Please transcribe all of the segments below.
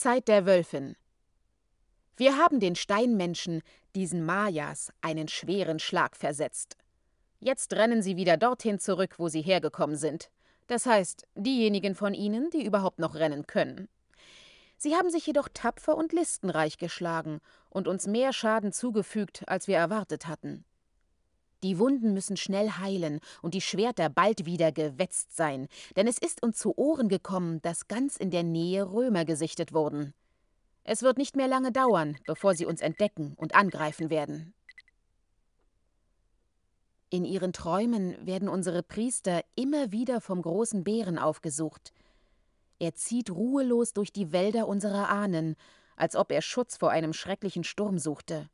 Zeit der Wölfin. Wir haben den Steinmenschen, diesen Mayas, einen schweren Schlag versetzt. Jetzt rennen sie wieder dorthin zurück, wo sie hergekommen sind. Das heißt, diejenigen von ihnen, die überhaupt noch rennen können. Sie haben sich jedoch tapfer und listenreich geschlagen und uns mehr Schaden zugefügt, als wir erwartet hatten. Die Wunden müssen schnell heilen und die Schwerter bald wieder gewetzt sein, denn es ist uns zu Ohren gekommen, dass ganz in der Nähe Römer gesichtet wurden. Es wird nicht mehr lange dauern, bevor sie uns entdecken und angreifen werden. In ihren Träumen werden unsere Priester immer wieder vom großen Bären aufgesucht. Er zieht ruhelos durch die Wälder unserer Ahnen, als ob er Schutz vor einem schrecklichen Sturm suchte.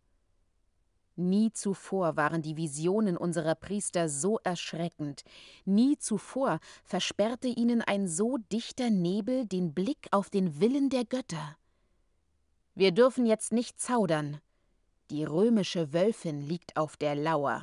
Nie zuvor waren die Visionen unserer Priester so erschreckend, nie zuvor versperrte ihnen ein so dichter Nebel den Blick auf den Willen der Götter. Wir dürfen jetzt nicht zaudern. Die römische Wölfin liegt auf der Lauer.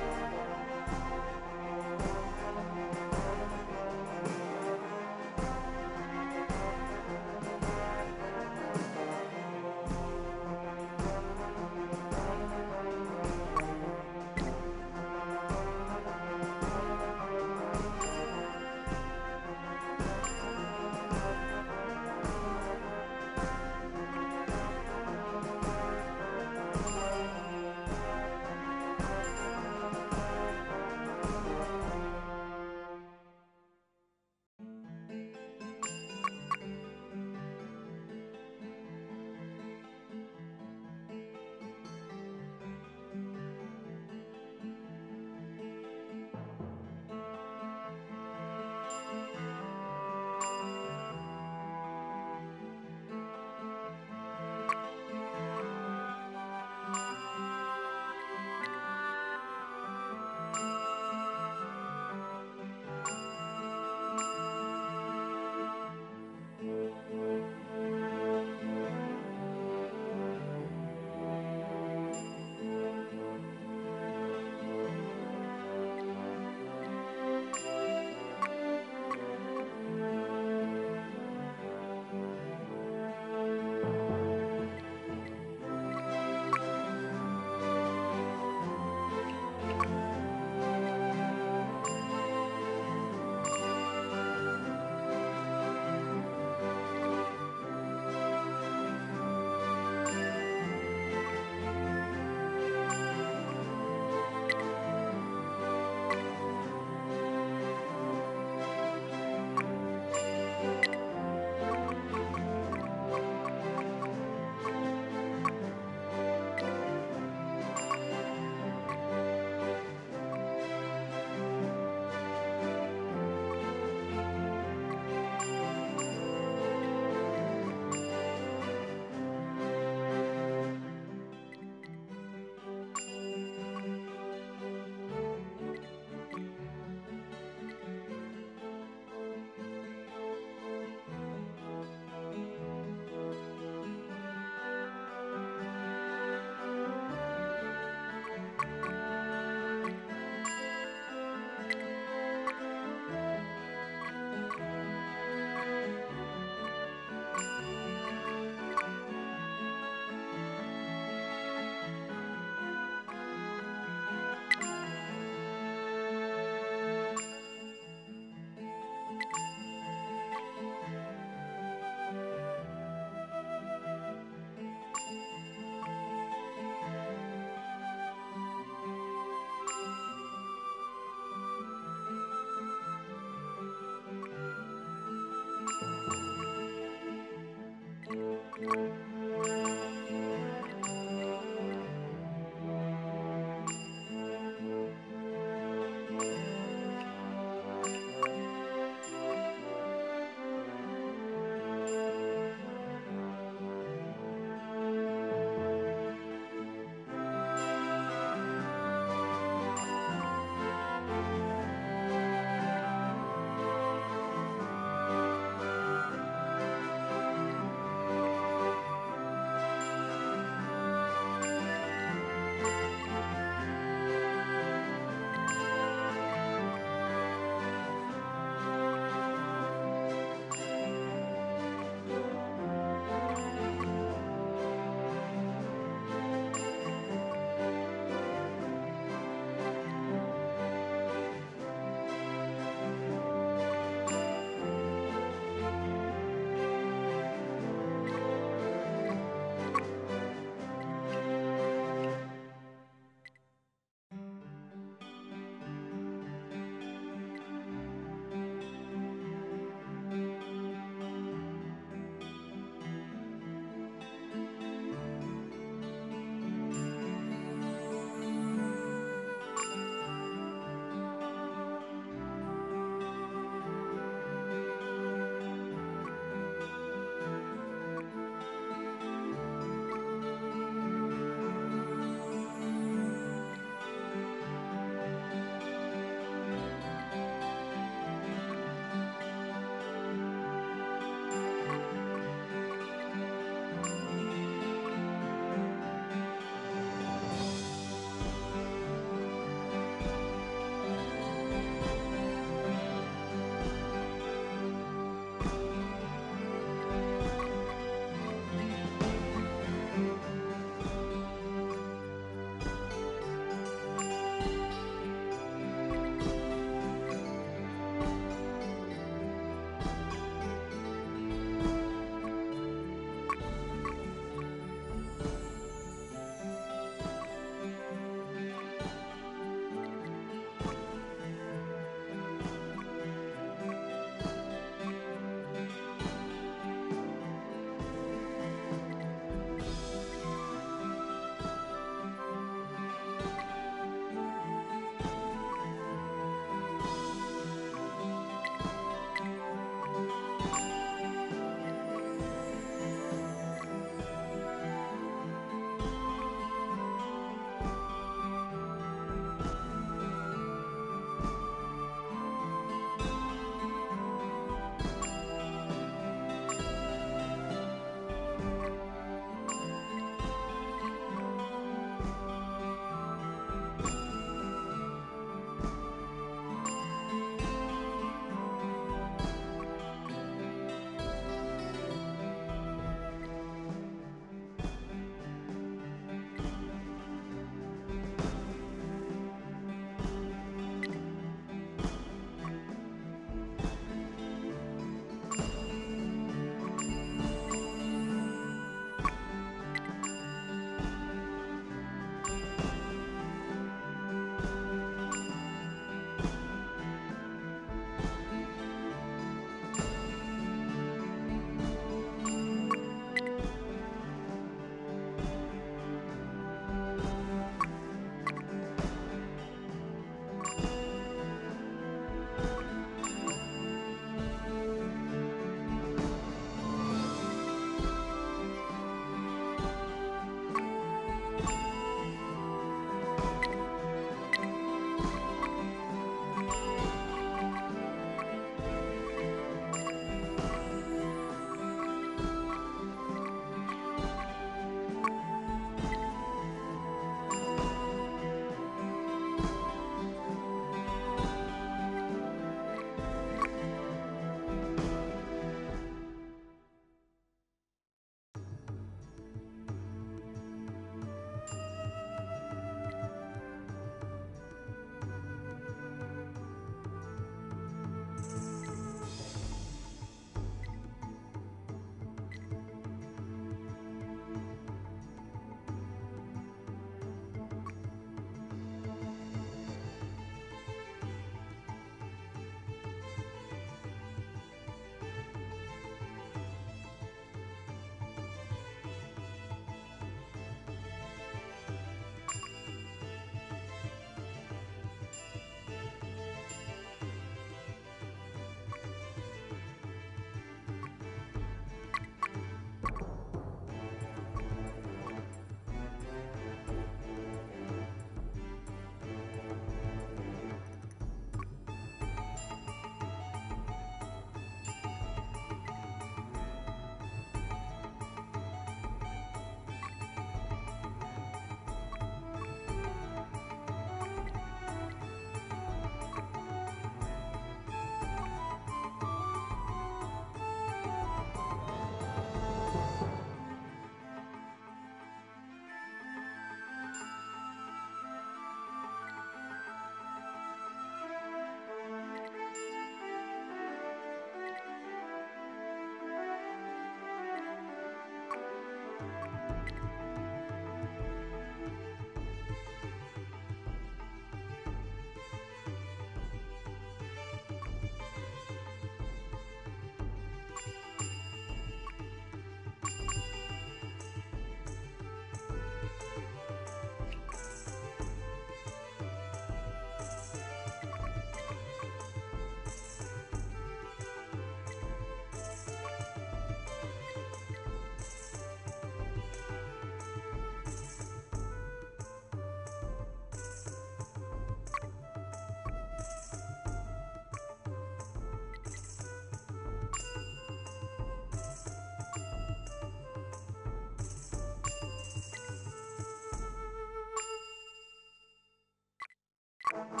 Thank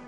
you.